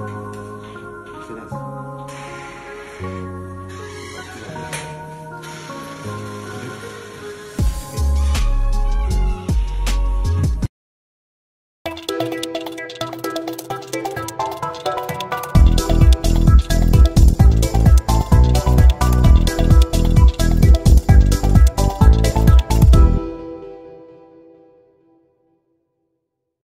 See